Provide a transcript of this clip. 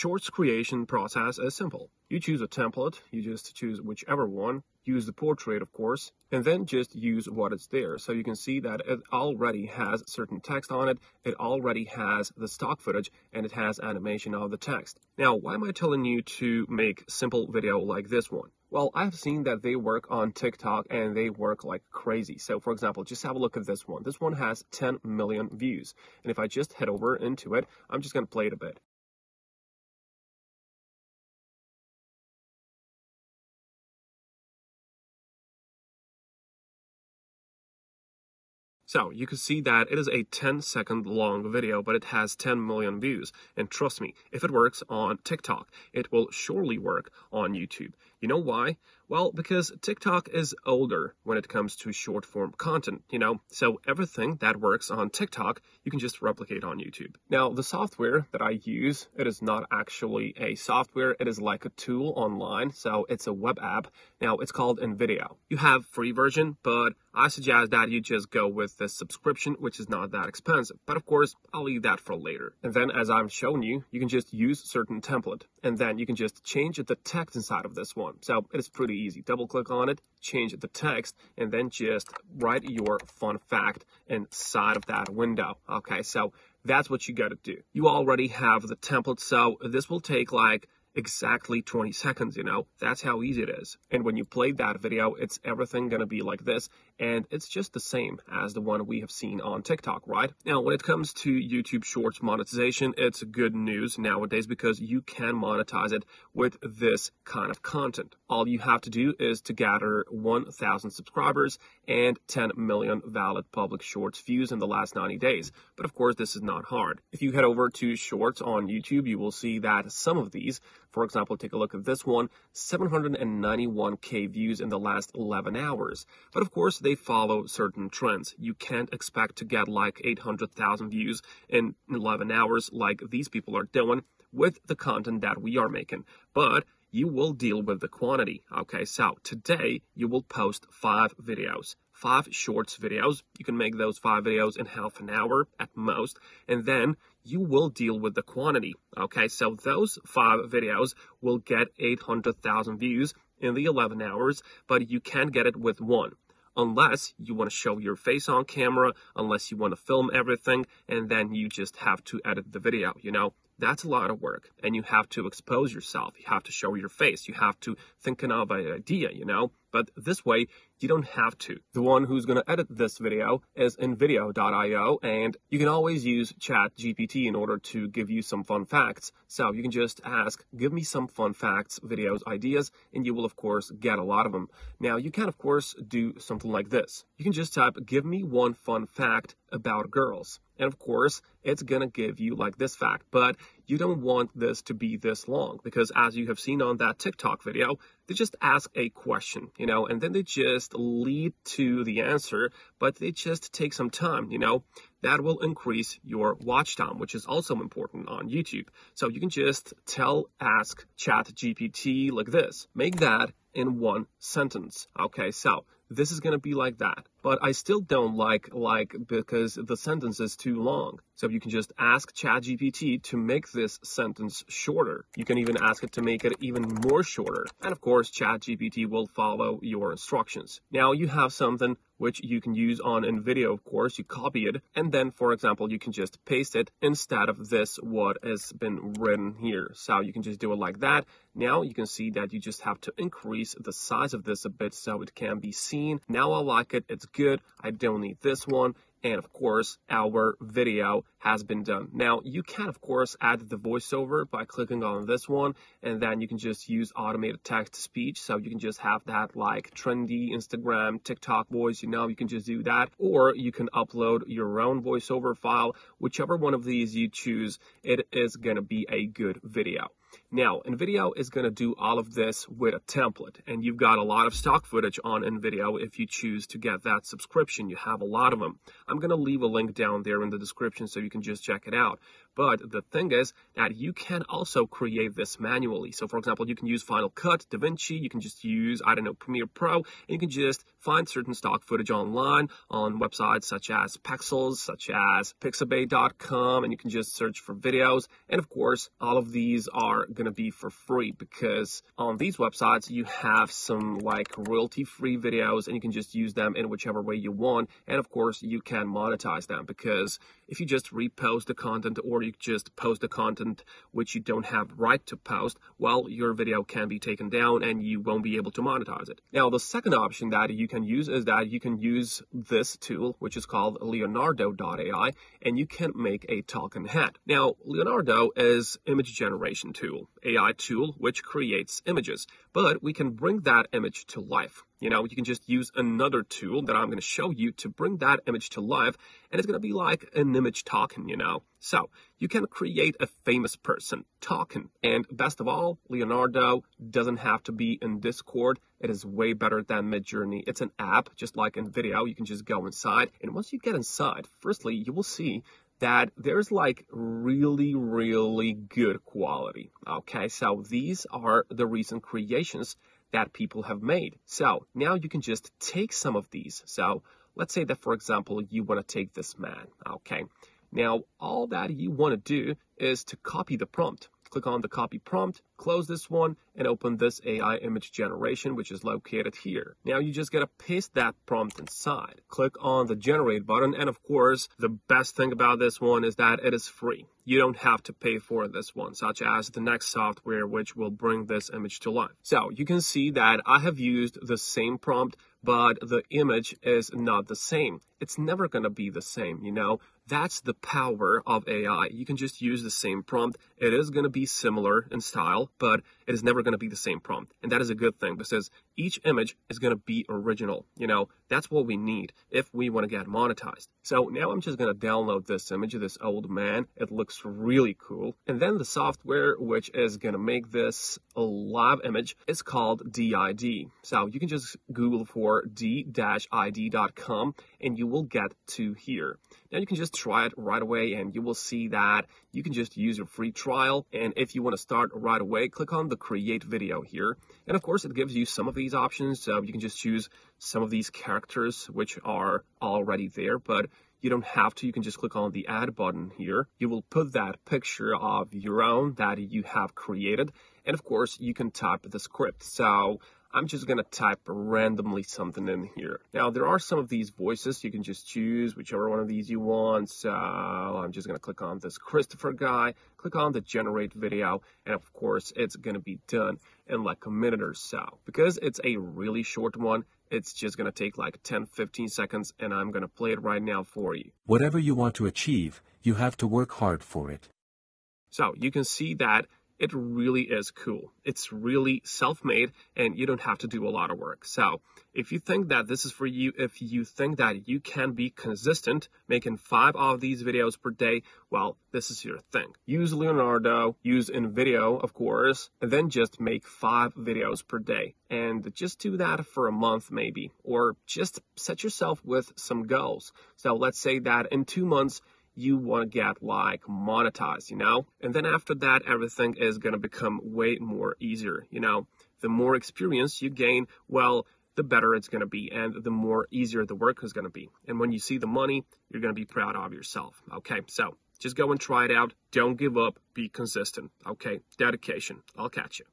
Shorts creation process is simple. You choose a template, you just choose whichever one, use the portrait of course, and then just use what is there. So you can see that it already has certain text on it, it already has the stock footage, and it has animation of the text. Now, why am I telling you to make simple video like this one? Well, I've seen that they work on TikTok and they work like crazy. So for example, just have a look at this one. This one has 10 million views. And if I just head over into it, I'm just going to play it a bit. So you can see that it is a 10 second long video, but it has 10 million views. And trust me, if it works on TikTok, it will surely work on YouTube. You know why? Well, because TikTok is older when it comes to short form content, you know, so everything that works on TikTok, you can just replicate on YouTube. Now, the software that I use, it is not actually a software, it is like a tool online, so it's a web app. Now, it's called InVideo. You have free version, but I suggest that you just go with the subscription, which is not that expensive. But of course, I'll leave that for later. And then, as I'm showing you, you can just use certain template, and then you can just change the text inside of this one. So it is pretty easy. Double click on it, change the text, and then just write your fun fact inside of that window. Okay, so that's what you got to do. You already have the template, so this will take like exactly 20 seconds, you know? That's how easy it is. And when you play that video, it's everything gonna be like this, and it's just the same as the one we have seen on TikTok, right? Now, when it comes to YouTube Shorts monetization, it's good news nowadays because you can monetize it with this kind of content. All you have to do is to gather 1,000 subscribers and 10 million valid public Shorts views in the last 90 days. But of course, this is not hard. If you head over to Shorts on YouTube, you will see that some of these for example, take a look at this one, 791k views in the last 11 hours. But of course, they follow certain trends. You can't expect to get like 800,000 views in 11 hours like these people are doing with the content that we are making. But you will deal with the quantity. Okay, so today you will post five videos, five shorts videos. You can make those five videos in half an hour at most, and then you will deal with the quantity. Okay, so those five videos will get 800,000 views in the 11 hours, but you can get it with one unless you want to show your face on camera, unless you want to film everything, and then you just have to edit the video, you know? That's a lot of work, and you have to expose yourself. You have to show your face. You have to think of an idea, you know? But this way, you don't have to. The one who's going to edit this video is InVideo.io, and you can always use ChatGPT in order to give you some fun facts. So you can just ask, give me some fun facts, videos, ideas, and you will, of course, get a lot of them. Now, you can, of course, do something like this. You can just type, give me one fun fact about girls. And of course, it's going to give you like this fact, but you don't want this to be this long because as you have seen on that TikTok video, they just ask a question, you know, and then they just lead to the answer, but they just take some time, you know, that will increase your watch time, which is also important on YouTube. So you can just tell, ask chat GPT like this, make that in one sentence. Okay, so this is going to be like that. But I still don't like like because the sentence is too long. So you can just ask ChatGPT to make this sentence shorter. You can even ask it to make it even more shorter. And of course, ChatGPT will follow your instructions. Now you have something which you can use on InVideo, of course. You copy it, and then, for example, you can just paste it instead of this, what has been written here. So you can just do it like that. Now you can see that you just have to increase the size of this a bit so it can be seen. Now I like it. It's good. I don't need this one and of course our video has been done. Now you can of course add the voiceover by clicking on this one and then you can just use automated text to speech so you can just have that like trendy Instagram TikTok voice you know you can just do that or you can upload your own voiceover file whichever one of these you choose it is gonna be a good video. Now, InVideo is going to do all of this with a template, and you've got a lot of stock footage on InVideo if you choose to get that subscription. You have a lot of them. I'm going to leave a link down there in the description so you can just check it out. But the thing is that you can also create this manually. So for example, you can use Final Cut, DaVinci, you can just use, I don't know, Premiere Pro, and you can just find certain stock footage online on websites such as Pexels, such as Pixabay.com, and you can just search for videos. And of course, all of these are going to be for free because on these websites, you have some like royalty free videos and you can just use them in whichever way you want. And of course, you can monetize them because if you just repost the content or you just post the content which you don't have right to post, well, your video can be taken down and you won't be able to monetize it. Now, the second option that you can use is that you can use this tool, which is called Leonardo.ai, and you can make a talking head. Now, Leonardo is image generation tool, AI tool, which creates images, but we can bring that image to life. You know, you can just use another tool that I'm going to show you to bring that image to life, and it's going to be like an image talking, you know. So, you can create a famous person talking, and best of all, Leonardo doesn't have to be in Discord. It is way better than Midjourney. It's an app, just like InVideo. You can just go inside, and once you get inside, firstly, you will see that there's like really, really good quality. Okay, so these are the recent creations that people have made. So now you can just take some of these. So let's say that, for example, you want to take this man. Okay. Now, all that you want to do is to copy the prompt. Click on the copy prompt, close this one, and open this AI image generation, which is located here. Now you just gotta paste that prompt inside. Click on the generate button, and of course, the best thing about this one is that it is free. You don't have to pay for this one, such as the next software, which will bring this image to life. So you can see that I have used the same prompt but the image is not the same. It's never to be the same, you know? That's the power of AI. You can just use the same prompt. It is going to be similar in style, but it is never going to be the same prompt. And that is a good thing because each image is going to be original. You know, that's what we need if we want to get monetized. So now I'm just going to download this image of this old man. It looks really cool. And then the software which is going to make this a live image is called D-ID. So you can just Google for d-id.com and you will get to here. Now you can just try it right away and you will see that you can just use your free trial. And if you want to start right away, click on the create video here. And of course, it gives you some of these options. So you can just choose some of these characters which are already there, but you don't have to. You can just click on the add button here. You will put that picture of your own that you have created. And of course, you can type the script. So I'm just going to type randomly something in here. Now, there are some of these voices. You can just choose whichever one of these you want. So I'm just going to click on this Christopher guy, click on the generate video, and of course, it's going to be done in like a minute or so. Because it's a really short one, it's just going to take like 10, 15 seconds, and I'm going to play it right now for you. Whatever you want to achieve, you have to work hard for it. So you can see that it really is cool. It's really self-made and you don't have to do a lot of work. So if you think that this is for you, if you think that you can be consistent making five of these videos per day, well, this is your thing. Use Leonardo, use InVideo, of course, and then just make five videos per day. And just do that for a month maybe, or just set yourself with some goals. So let's say that in two months, you want to get like monetized, you know? And then after that, everything is going to become way more easier, you know? The more experience you gain, well, the better it's going to be and the more easier the work is going to be. And when you see the money, you're going to be proud of yourself. Okay. So just go and try it out. Don't give up. Be consistent. Okay. Dedication. I'll catch you.